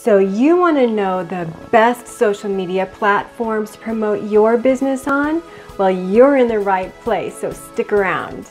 So you want to know the best social media platforms to promote your business on? Well, you're in the right place, so stick around.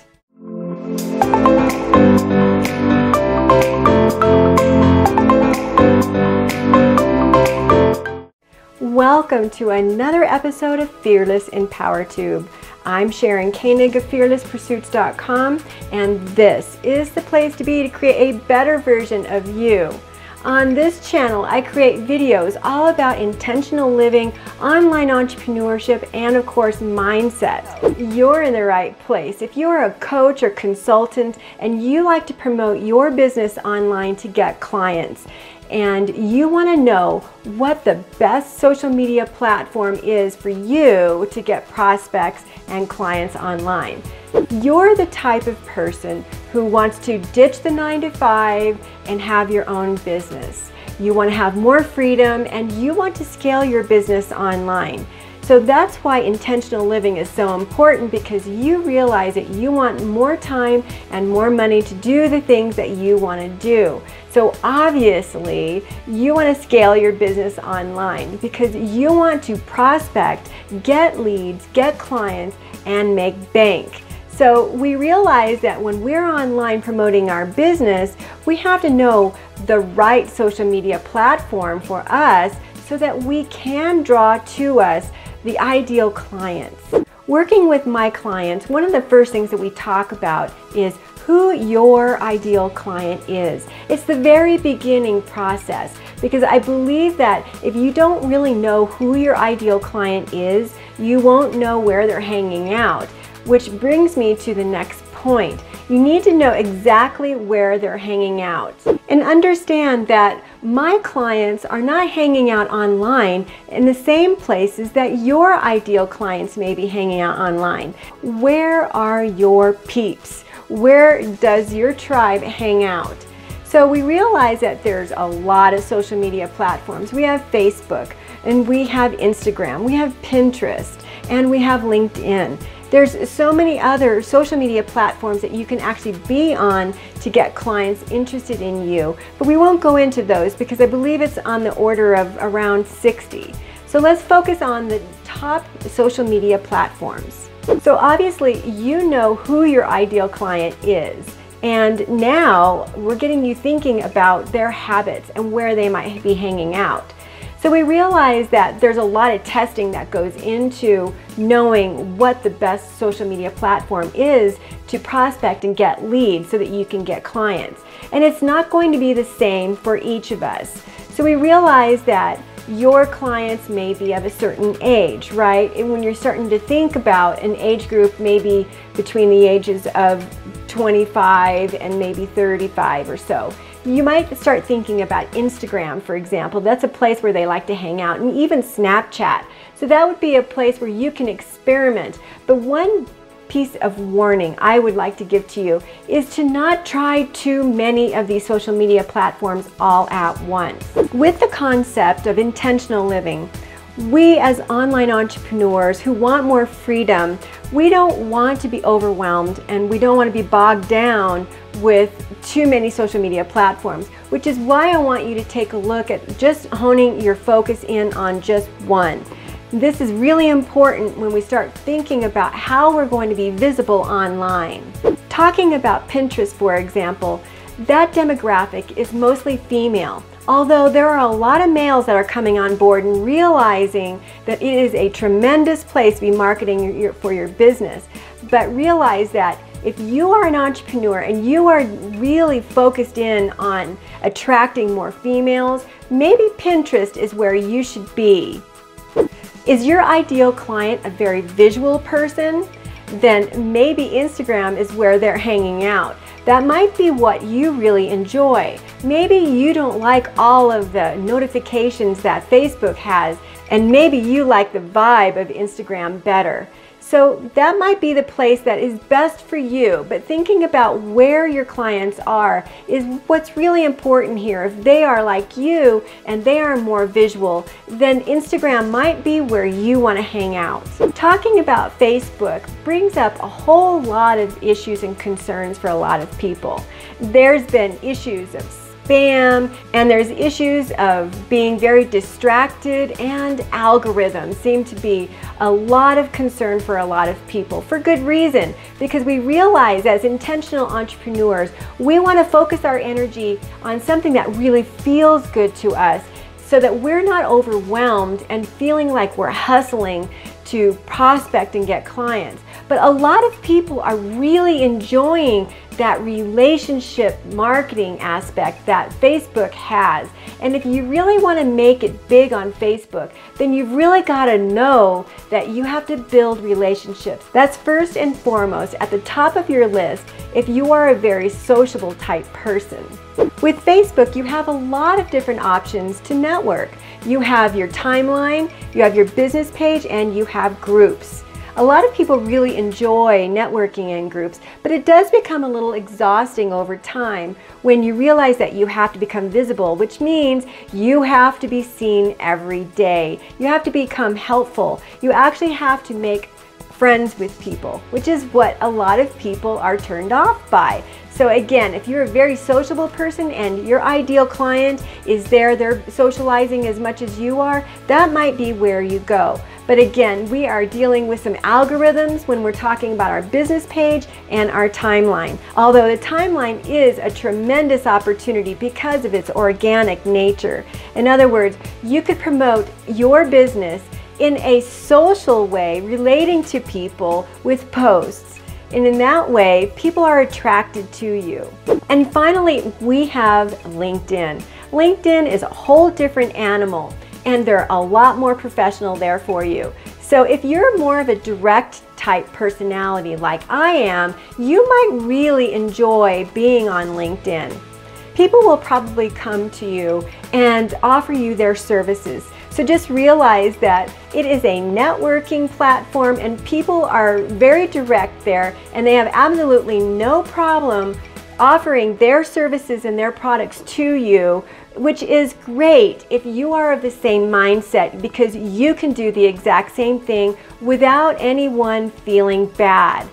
Welcome to another episode of Fearless EMPOWER Tube. I'm Sharon Koenig of FearlessPursuits.com, and this is the place to be to create a better version of you. On this channel, I create videos all about intentional living, online entrepreneurship, and of course, mindset. You're in the right place. If you're a coach or consultant and you like to promote your business online to get clients, and you want to know what the best social media platform is for you to get prospects and clients online. You're the type of person who wants to ditch the nine to five and have your own business. You want to have more freedom and you want to scale your business online. So that's why intentional living is so important because you realize that you want more time and more money to do the things that you want to do. So obviously, you want to scale your business online because you want to prospect, get leads, get clients, and make bank. So we realize that when we're online promoting our business, we have to know the right social media platform for us so that we can draw to us the ideal clients. Working with my clients, one of the first things that we talk about is who your ideal client is. It's the very beginning process because I believe that if you don't really know who your ideal client is, you won't know where they're hanging out. Which brings me to the next point. You need to know exactly where they're hanging out and understand that my clients are not hanging out online in the same places that your ideal clients may be hanging out online. Where are your peeps? Where does your tribe hang out? So we realize that there's a lot of social media platforms. We have Facebook and we have Instagram, we have Pinterest, and we have LinkedIn. There's so many other social media platforms that you can actually be on to get clients interested in you, but we won't go into those because I believe it's on the order of around 60. So let's focus on the top social media platforms. So obviously you know who your ideal client is. And now we're getting you thinking about their habits and where they might be hanging out. So we realize that there's a lot of testing that goes into knowing what the best social media platform is to prospect and get leads so that you can get clients. And it's not going to be the same for each of us. So we realize that your clients may be of a certain age, right? And when you're starting to think about an age group maybe between the ages of 25 and maybe 35 or so, you might start thinking about Instagram, for example. That's a place where they like to hang out, and even Snapchat. So that would be a place where you can experiment. The one piece of warning I would like to give to you is to not try too many of these social media platforms all at once. With the concept of intentional living, we as online entrepreneurs who want more freedom, we don't want to be overwhelmed and we don't want to be bogged down with too many social media platforms, which is why I want you to take a look at just honing your focus in on just one. This is really important when we start thinking about how we're going to be visible online. Talking about Pinterest, for example, that demographic is mostly female. Although there are a lot of males that are coming on board and realizing that it is a tremendous place to be marketing your, for your business. But realize that if you are an entrepreneur and you are really focused in on attracting more females, maybe Pinterest is where you should be. Is your ideal client a very visual person? Then maybe Instagram is where they're hanging out. That might be what you really enjoy. Maybe you don't like all of the notifications that Facebook has, and maybe you like the vibe of Instagram better. So that might be the place that is best for you, but thinking about where your clients are is what's really important here. If they are like you and they are more visual, then Instagram might be where you want to hang out. Talking about Facebook brings up a whole lot of issues and concerns for a lot of people. There's been issues of spam, and there's issues of being very distracted, and algorithms seem to be a lot of concern for a lot of people for good reason because we realize as intentional entrepreneurs, we want to focus our energy on something that really feels good to us so that we're not overwhelmed and feeling like we're hustling to prospect and get clients. But a lot of people are really enjoying that relationship marketing aspect that Facebook has. And if you really want to make it big on Facebook, then you've really got to know that you have to build relationships. That's first and foremost at the top of your list if you are a very sociable type person. With Facebook, you have a lot of different options to network. You have your timeline, you have your business page, and you have groups. A lot of people really enjoy networking in groups, but it does become a little exhausting over time when you realize that you have to become visible, which means you have to be seen every day. You have to become helpful. You actually have to make friends with people, which is what a lot of people are turned off by. So again, if you're a very sociable person and your ideal client is there, they're socializing as much as you are, that might be where you go. But again, we are dealing with some algorithms when we're talking about our business page and our timeline. Although the timeline is a tremendous opportunity because of its organic nature. In other words, you could promote your business in a social way relating to people with posts. And in that way, people are attracted to you. And finally, we have LinkedIn. LinkedIn is a whole different animal and they're a lot more professional there for you. So if you're more of a direct type personality like I am, you might really enjoy being on LinkedIn. People will probably come to you and offer you their services. So just realize that it is a networking platform and people are very direct there and they have absolutely no problem offering their services and their products to you, which is great if you are of the same mindset because you can do the exact same thing without anyone feeling bad.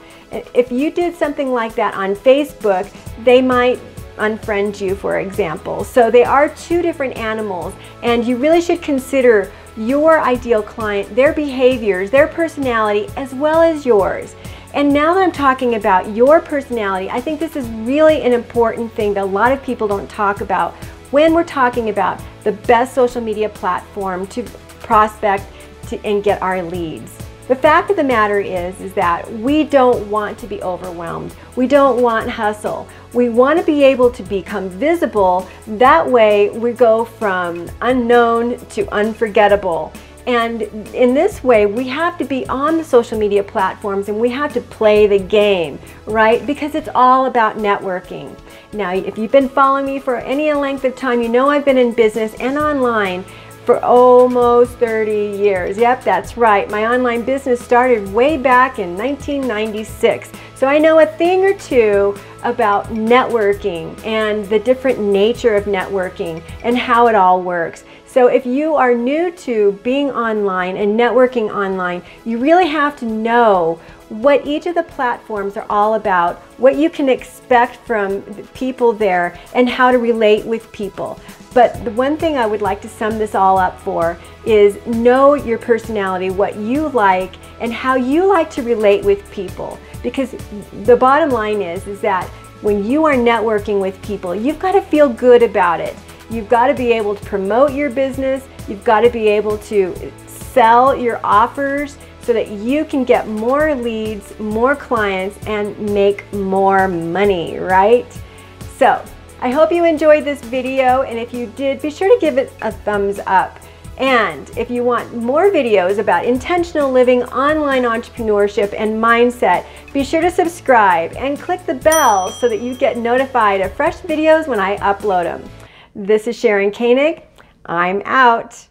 If you did something like that on Facebook, they might unfriend you, for example. So they are two different animals, and you really should consider your ideal client, their behaviors, their personality, as well as yours. And now that I'm talking about your personality, I think this is really an important thing that a lot of people don't talk about when we're talking about the best social media platform to prospect to, and get our leads. The fact of the matter is, is that we don't want to be overwhelmed. We don't want hustle. We want to be able to become visible. That way we go from unknown to unforgettable. And in this way, we have to be on the social media platforms and we have to play the game, right? Because it's all about networking. Now, if you've been following me for any length of time, you know I've been in business and online for almost 30 years. Yep, that's right. My online business started way back in 1996. So I know a thing or two about networking and the different nature of networking and how it all works. So if you are new to being online and networking online, you really have to know what each of the platforms are all about, what you can expect from people there, and how to relate with people. But the one thing I would like to sum this all up for is know your personality, what you like, and how you like to relate with people. Because the bottom line is, is that when you are networking with people, you've got to feel good about it. You've got to be able to promote your business. You've got to be able to sell your offers so that you can get more leads, more clients, and make more money, right? So I hope you enjoyed this video and if you did, be sure to give it a thumbs up. And if you want more videos about intentional living, online entrepreneurship, and mindset, be sure to subscribe and click the bell so that you get notified of fresh videos when I upload them. This is Sharon Koenig. I'm out.